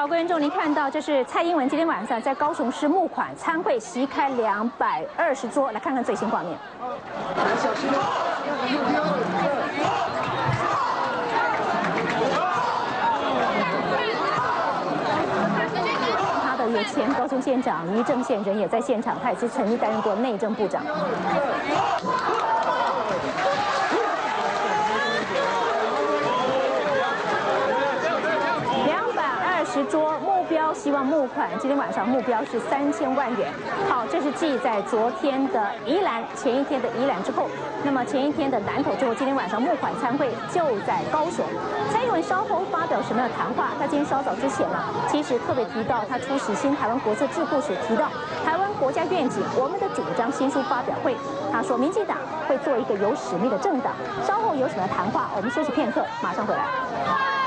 好，观众，您看到这是蔡英文今天晚上在高雄市募款参会席开两百二十桌，来看看最新画面。他的也前高雄县长于正宪人也在现场，他也是曾经担任过内政部长。十桌目标希望募款，今天晚上目标是三千万元。好，这是记在昨天的宜兰，前一天的宜兰之后，那么前一天的南投之后，今天晚上募款参会就在高雄。蔡英文稍后发表什么样的谈话？他今天稍早之前呢，其实特别提到他出席新台湾国策智库时提到台湾国家愿景，我们的主张新书发表会。他说，民进党会做一个有使命的政党。稍后有什么谈话？我们休息片刻，马上回来。